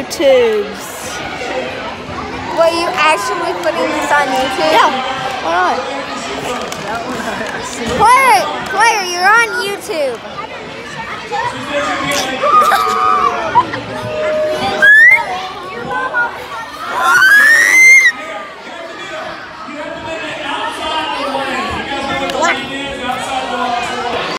YouTubes. Were you actually putting this on YouTube? Yeah. Why not? Claire, Claire, you're on YouTube.